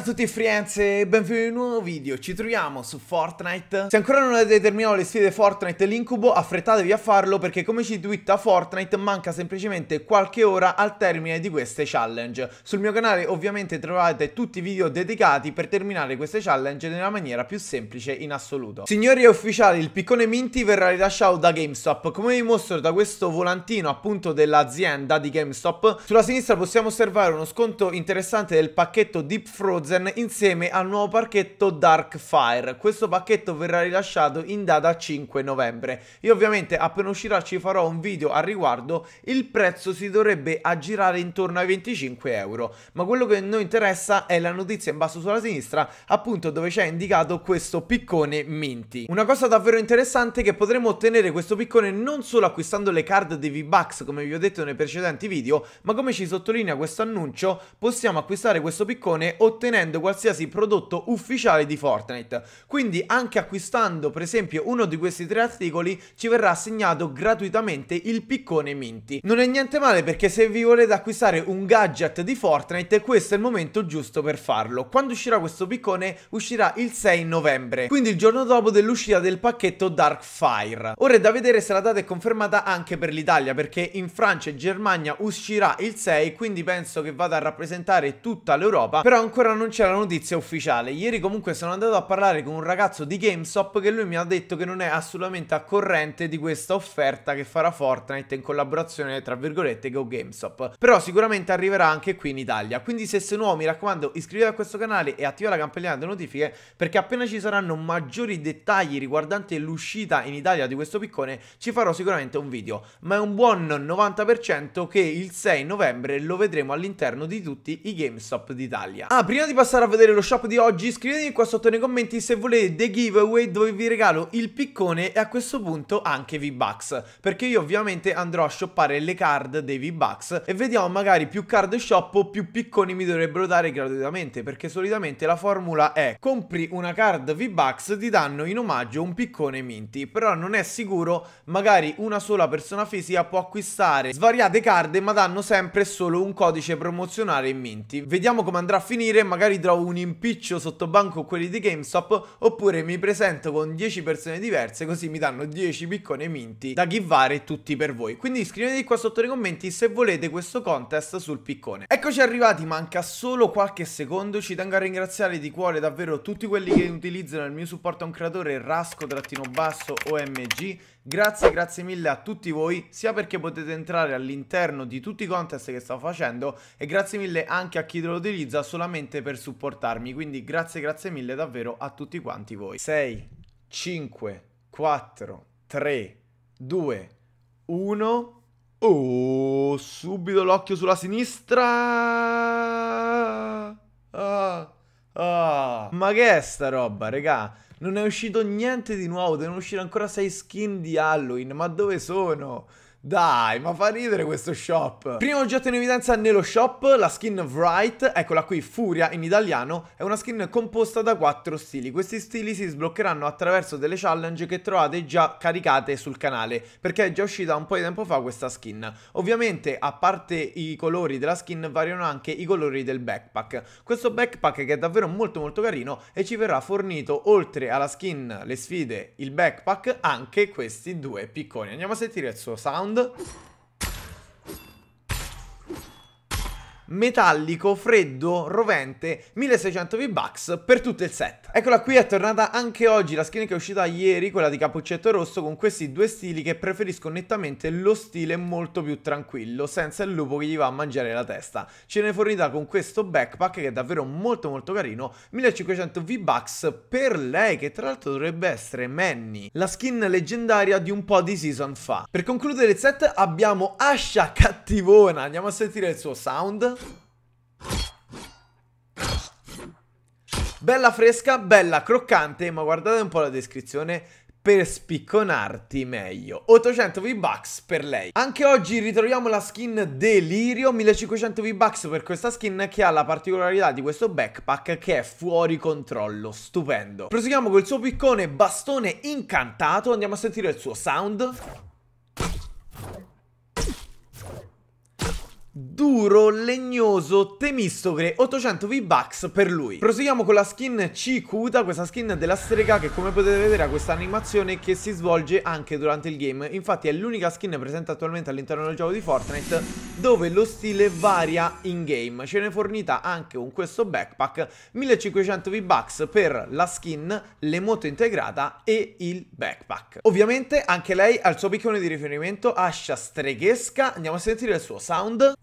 Ciao a tutti friends e benvenuti in un nuovo video, ci troviamo su Fortnite. Se ancora non avete terminato le sfide Fortnite l'incubo, affrettatevi a farlo perché come ci twitta Fortnite manca semplicemente qualche ora al termine di queste challenge. Sul mio canale ovviamente trovate tutti i video dedicati per terminare queste challenge nella maniera più semplice in assoluto. Signori ufficiali, il piccone Minty verrà rilasciato da GameStop. Come vi mostro da questo volantino appunto dell'azienda di GameStop Sulla sinistra possiamo osservare uno sconto interessante del pacchetto Deep Frozen Frozen insieme al nuovo pacchetto Dark Fire. Questo pacchetto verrà rilasciato in data 5 novembre. Io ovviamente appena uscirà ci farò un video a riguardo. Il prezzo si dovrebbe aggirare intorno ai 25 euro. Ma quello che noi interessa è la notizia in basso sulla sinistra, appunto dove c'è indicato questo piccone Minty. Una cosa davvero interessante è che potremo ottenere questo piccone non solo acquistando le card dei V-Bucks come vi ho detto nei precedenti video, ma come ci sottolinea questo annuncio, possiamo acquistare questo piccone ottenendo ottenendo qualsiasi prodotto ufficiale di Fortnite. Quindi anche acquistando per esempio uno di questi tre articoli ci verrà assegnato gratuitamente il piccone Minty. Non è niente male perché se vi volete acquistare un gadget di Fortnite questo è il momento giusto per farlo. Quando uscirà questo piccone uscirà il 6 novembre, quindi il giorno dopo dell'uscita del pacchetto Dark Fire. Ora è da vedere se la data è confermata anche per l'Italia perché in Francia e Germania uscirà il 6 quindi penso che vada a rappresentare tutta l'Europa però ancora non non c'è la notizia ufficiale. Ieri comunque sono andato a parlare con un ragazzo di GameStop che lui mi ha detto che non è assolutamente a corrente di questa offerta che farà Fortnite in collaborazione tra virgolette con GameStop. Però sicuramente arriverà anche qui in Italia. Quindi se sei nuovo mi raccomando iscriviti a questo canale e attiva la campanellina delle notifiche perché appena ci saranno maggiori dettagli riguardanti l'uscita in Italia di questo piccone ci farò sicuramente un video. Ma è un buon 90% che il 6 novembre lo vedremo all'interno di tutti i GameStop d'Italia. Ah, prima di di passare a vedere lo shop di oggi iscrivetevi qua sotto nei commenti se volete dei giveaway dove vi regalo il piccone e a questo punto anche V-Bucks. Perché io ovviamente andrò a shoppare le card dei V-Bucks e vediamo magari più card shop o più picconi mi dovrebbero dare gratuitamente perché solitamente la formula è compri una card V-Bucks ti danno in omaggio un piccone minty. Però non è sicuro magari una sola persona fisica può acquistare svariate card ma danno sempre solo un codice promozionale in minty. Vediamo come andrà a finire magari magari trovo un impiccio sotto banco quelli di GameStop oppure mi presento con 10 persone diverse così mi danno 10 piccone minti da givare tutti per voi. Quindi iscrivetevi qua sotto nei commenti se volete questo contest sul piccone. Eccoci arrivati, manca solo qualche secondo, ci tengo a ringraziare di cuore davvero tutti quelli che utilizzano il mio supporto a un creatore rasco-basso-omg Grazie, grazie mille a tutti voi, sia perché potete entrare all'interno di tutti i contest che sto facendo e grazie mille anche a chi lo utilizza solamente per supportarmi, quindi grazie, grazie mille davvero a tutti quanti voi. 6, 5, 4, 3, 2, 1... Oh, subito l'occhio sulla sinistra! Ah, ah. Ma che è sta roba, regà? Non è uscito niente di nuovo, devono uscire ancora 6 skin di Halloween, ma dove sono? Dai, ma fa ridere questo shop. Primo oggetto in evidenza nello shop, la skin Wright, eccola qui, Furia in italiano, è una skin composta da quattro stili. Questi stili si sbloccheranno attraverso delle challenge che trovate già caricate sul canale, perché è già uscita un po' di tempo fa questa skin. Ovviamente, a parte i colori della skin, variano anche i colori del backpack. Questo backpack che è davvero molto molto carino e ci verrà fornito, oltre alla skin, le sfide, il backpack, anche questi due picconi. Andiamo a sentire il suo sound sound metallico, freddo, rovente, 1600 V-Bucks per tutto il set. Eccola qui, è tornata anche oggi la skin che è uscita ieri, quella di Cappuccetto Rosso, con questi due stili che preferisco nettamente lo stile molto più tranquillo, senza il lupo che gli va a mangiare la testa. Ce n'è fornita con questo backpack che è davvero molto molto carino, 1500 V-Bucks per lei, che tra l'altro dovrebbe essere Manny, la skin leggendaria di un po' di season fa. Per concludere il set abbiamo Asha cattivona, andiamo a sentire il suo sound. Bella fresca, bella croccante, ma guardate un po' la descrizione per spicconarti meglio. 800 V-Bucks per lei. Anche oggi ritroviamo la skin Delirio 1500 V-Bucks per questa skin che ha la particolarità di questo backpack che è fuori controllo. Stupendo. Proseguiamo col suo piccone bastone incantato. Andiamo a sentire il suo sound duro, legnoso, Temistocre 800 V-Bucks per lui. Proseguiamo con la skin Cikuta, questa skin della strega che come potete vedere ha questa animazione che si svolge anche durante il game. Infatti è l'unica skin presente attualmente all'interno del gioco di Fortnite dove lo stile varia in game. Ce n'è fornita anche con questo backpack 1500 V-Bucks per la skin, l'emoto integrata e il backpack. Ovviamente anche lei ha il suo piccone di riferimento, Ascia Streghesca Andiamo a sentire il suo sound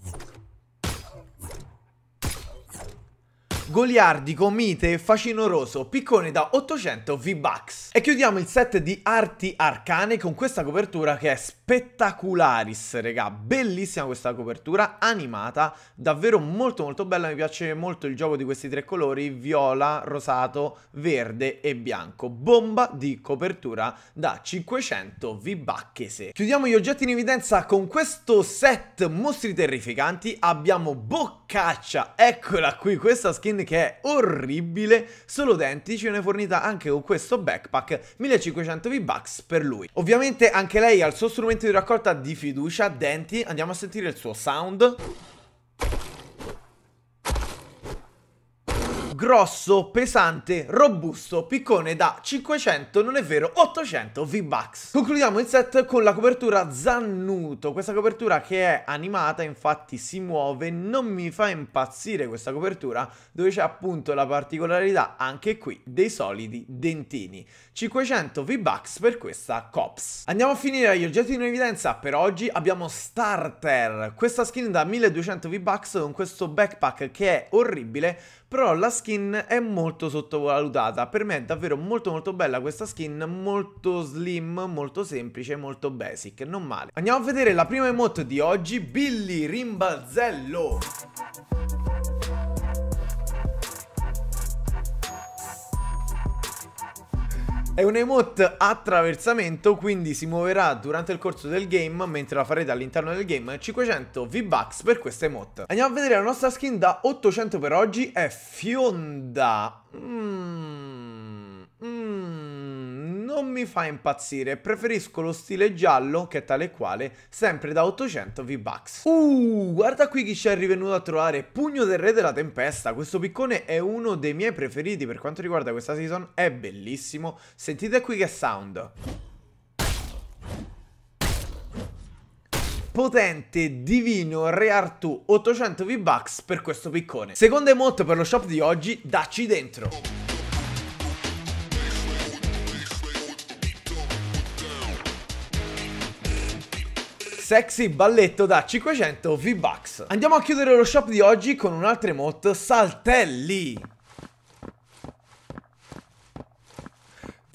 Goliardico, mite, facinoroso, piccone da 800 V-Bucks. E chiudiamo il set di arti arcane con questa copertura che è spettacularis, regà. Bellissima questa copertura, animata, davvero molto molto bella. Mi piace molto il gioco di questi tre colori, viola, rosato, verde e bianco. Bomba di copertura da 500 V-Bucks. Chiudiamo gli oggetti in evidenza con questo set mostri terrificanti. Abbiamo Boccaccia, eccola qui, questa skin che è orribile, solo denti, ce ne fornita anche con questo backpack, 1500 V-Bucks per lui. Ovviamente anche lei ha il suo strumento di raccolta di fiducia, denti, andiamo a sentire il suo sound. Grosso, pesante, robusto, piccone da 500, non è vero, 800 V-Bucks. Concludiamo il set con la copertura Zannuto, questa copertura che è animata, infatti si muove, non mi fa impazzire questa copertura, dove c'è appunto la particolarità, anche qui, dei solidi dentini. 500 V-Bucks per questa Cops. Andiamo a finire gli oggetti in evidenza, per oggi abbiamo Starter, questa skin da 1200 V-Bucks con questo backpack che è orribile, però la skin è molto sottovalutata. Per me è davvero molto molto bella questa skin, molto slim, molto semplice, molto basic, non male. Andiamo a vedere la prima emote di oggi, Billy Rimbalzello. È un emote attraversamento, quindi si muoverà durante il corso del game, mentre la farete all'interno del game, 500 V-Bucks per questa emote. Andiamo a vedere la nostra skin da 800 per oggi, è Fionda. Mmm... Non mi fa impazzire, preferisco lo stile giallo, che è tale e quale, sempre da 800 V-Bucks. Uh, guarda qui chi ci è rivenuto a trovare, Pugno del Re della Tempesta, questo piccone è uno dei miei preferiti per quanto riguarda questa season, è bellissimo, sentite qui che sound. potente, divino, Re Artù 800 V-Bucks per questo piccone. Seconda emote per lo shop di oggi, dacci dentro. Sexy balletto da 500 V-Bucks. Andiamo a chiudere lo shop di oggi con un'altra emote, Saltelli.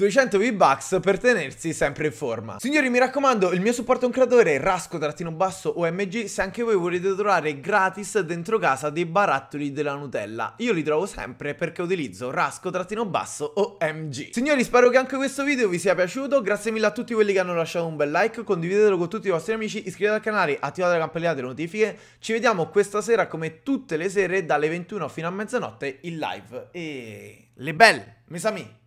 200 V-Bucks per tenersi sempre in forma. Signori mi raccomando il mio supporto è un creatore rasco-omg se anche voi volete trovare gratis dentro casa dei barattoli della Nutella. Io li trovo sempre perché utilizzo rasco-omg. Signori spero che anche questo video vi sia piaciuto, grazie mille a tutti quelli che hanno lasciato un bel like, condividetelo con tutti i vostri amici, iscrivetevi al canale, attivate la campanella delle notifiche. Ci vediamo questa sera come tutte le sere dalle 21 fino a mezzanotte in live. E... le belle, mes amis!